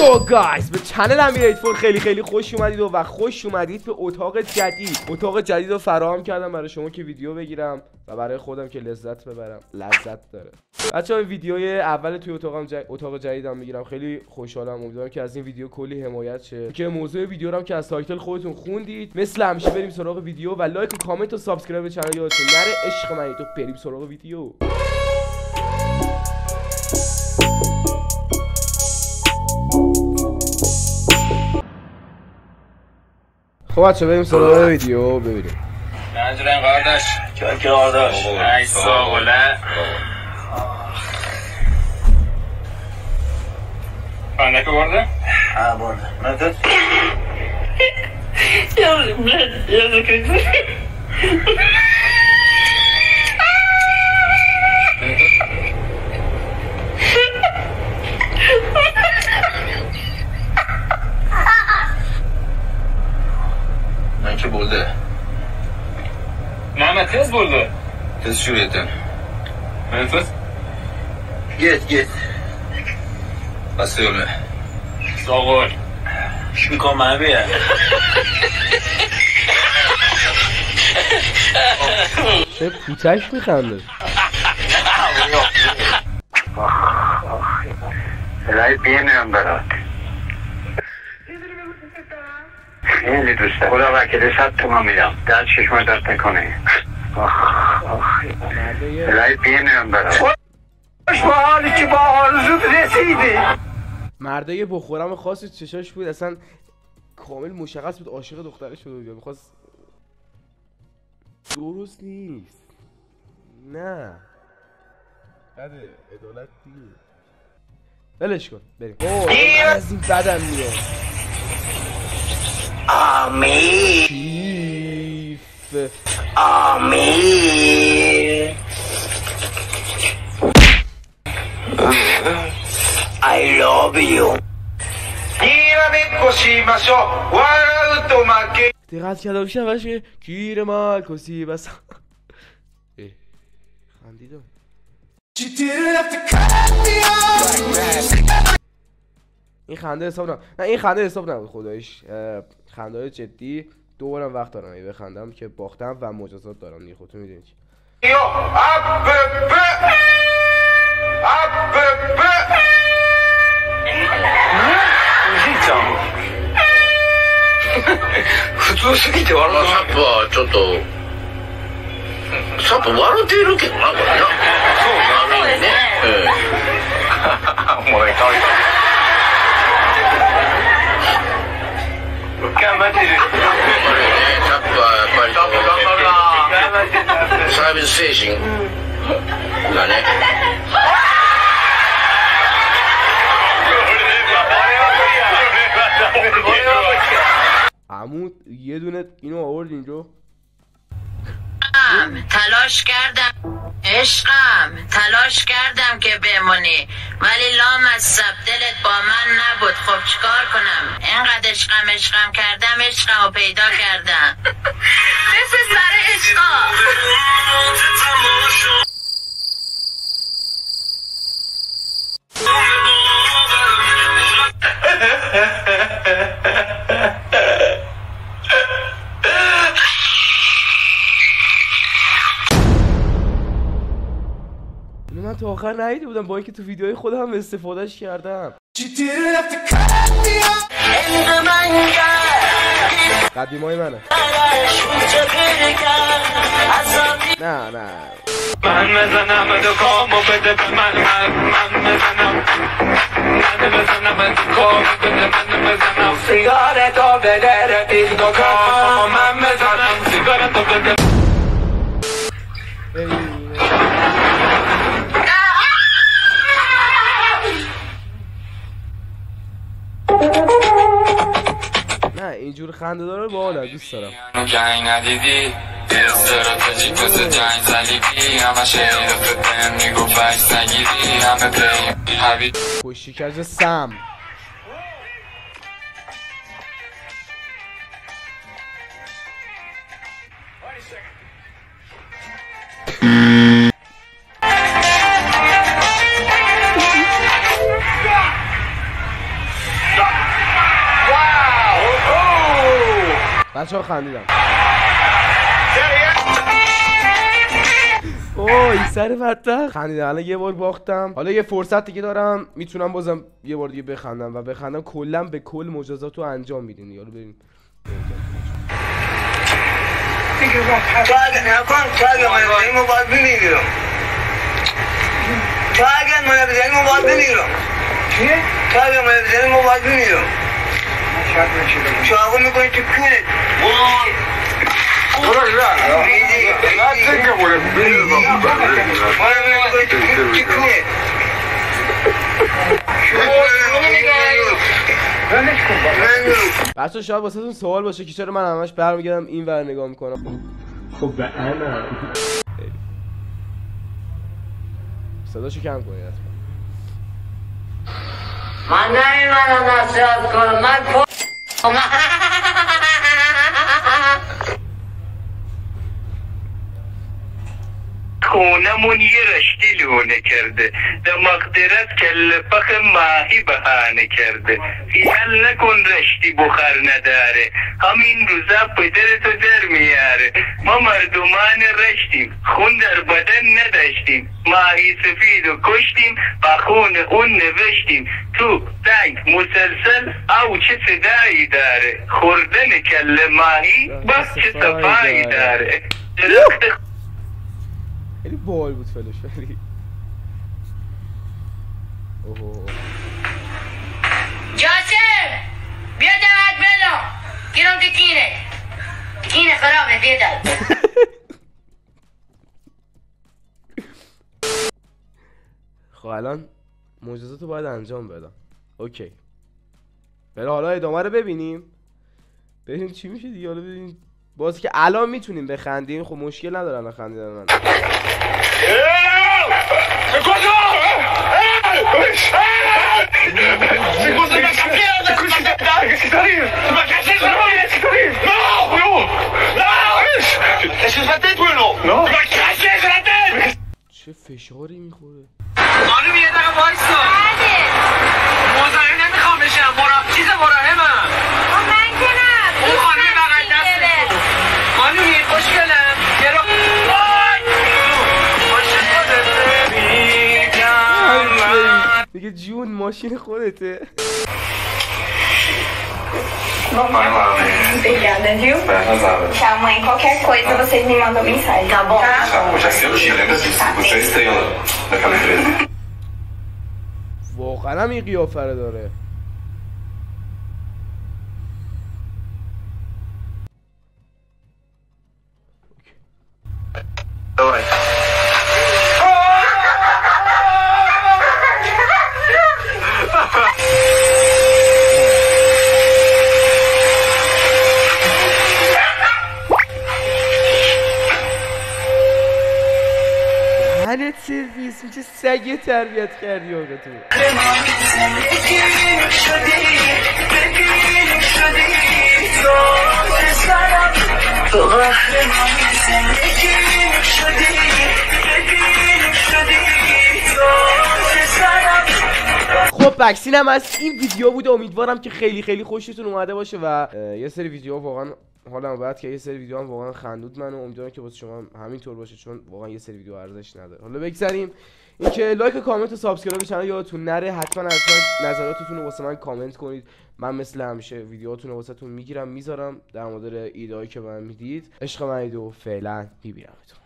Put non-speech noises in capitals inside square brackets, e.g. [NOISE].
Yo guys به channel امیر فور خیلی خیلی خوش اومدید و, و خوش اومدید به اتاق جدید. اتاق جدید رو فراهم کردم برای شما که ویدیو بگیرم و برای خودم که لذت ببرم. لذت داره. بچه ها ویدیوی اول توی اتاقم جد... اتاق جدیدم می‌گیرم. خیلی خوشحالم. امیدوارم که از این ویدیو کلی حمایت شه. که موضوع ویدیو رو که از title خودتون خوندید مثل همیشه بریم سراغ ویدیو و لایک و کامنت و subscribe channel یادتون نره. عشق من تو بریم سراغ ویدیو. خب بچه بریم سراغ ویدیو ببینیم. منظور این قرارداش که که آرداش ای ساغله فندک برده؟ ها برده. مدد Yavrum ben yazık ettim. من که برده Mehmet tez buldu. Tez şuriyetten Mehmet Git git Bastı yolu Sağ ol. Şu koma bir چه پوتش میخنده؟ رای بیمیم برات. خیلی دوست خدا وکیل صد تومن میدم. در چشم درد نکنه. آخ خوش با حالی که با آرزوت رسیدی مرده بخورم خاصی چشاش بود اصلا کامل مشخص بود عاشق دخترش شده بود می‌خواست درست نیست. نه. بده عدالت دیگه. ولش کن بریم. اوه از این بدم میاد. آمین. آمین I love you にらめっこしましょう笑うと負け دقت کرده باشم اولش که گیر مال کسی بس اه، خندیدم این خنده حساب نه نه این خنده حساب نبود خدایش اه، خنده های جدی دورم وقت دارم اگه بخندم که باختم و مجازات دارم دیگه خودتون میدونید よアップップアップップおじいちゃん普通すぎて笑うサップはちょっとサップ笑っているけどなこれなそうなるねええもうかわいい頑張ってるやっぱりねサップ[LAUGHS] は Gelmedi. عمود یه دونه اینو آورد اینجا. تلاش کردم. عشقم تلاش کردم که بمونی. ولی لام از سب دلت با من نبود. خب چیکار کنم؟ اینقدر عشقم عشقم کردم عشقم رو پیدا کردم. مثل سر عشقا. [LAUGHS] آخر ندیده بودم با اینکه تو ویدیوهای خودم استفادهش کردم. قدیمای منه. نه نه. من بزنم دو کامو بده به من من بزنم من بزنم دو کامو بده من بزنم سیگارتو بده رفیق دو کام من بزنم سیگارتو بده خنده داره باحاله دوست دارم. جنگ ندیدی استراتژیک مثل جنگ صلیبی همه شیر فتن می‌گفت عکس نگیری همه پی حبیب. پشتیکج سم. بچه ها خندیدم. اوه سر بدتر. خندیدم. الان یه بار باختم. حالا یه فرصت دیگه دارم می‌تونم بازم یه بار دیگه بخندم و بخندم. کلا به کل مجازات رو انجام میدین. حالا بریم. تو اگه نکن تو اگه من بزنی ما باید بمیرم. تو اگه من بزنی ما باید بمیرم تو اگه من بزنی ما باید بمیرم چاقو می‌کنی تو کونت بچه شاید واسه تون سوال باشه که چرا من همش برمیگردم این ور نگاه می‌کنم. خب به انا. صداشو کم کنید من نمیمدم نصیحت کنم. من Oo nga. [LAUGHS] خونمون یه رشتی لونه کرده. در مقدرت کل پخ ماهی بهانه کرده. خیال نکن رشتی بخر نداره. همین روزا پدر تو در میاره. ما مردمان رشتیم. خون در بدن نداشتیم. ماهی سفید و کشتیم با خون اون نوشتیم. تو تنگ مسلسل او چه صدایی داره؟ خوردن کل ماهی با چه صفایی داره. درخت خیلی بال بود فلش ولی. اوه. جاسر بیا دمت بلا. گیرم تو کینه. کینه خرابه بیا [LAUGHS] خب الان معجزات رو باید انجام بدم. اوکی. بله حالا ادامه رو ببینیم. ببینیم چی میشه دیگه حالا ببینیم باز که الان می‌تونیم بخندیم خب مشکل ندارم بخندیدن من. چه فشاری ديون ماشین خودته. واقعا این قیافه داره. سرویس چه سگه تربیت کردی آقا تو خب بکسین هم از این ویدیو بود. امیدوارم که خیلی خیلی خوشتون اومده باشه و یه سری ویدیو واقعا حالم بعد که یه سری ویدیو هم واقعا خندود منو امیدوارم که واسه شما هم همینطور باشه چون واقعا یه سری ویدیو ارزش نداره. حالا بگذریم. اینکه لایک و کامنت و subscribe channel یادتون نره حتما حتما نظراتتون رو واسه من کامنت کنید. من مثل همیشه ویدیوهاتون رو واسهتون می‌گیرم می‌ذارم در مورد ایده‌هایی که من می‌دید. عشق من و فعلا میبینمتون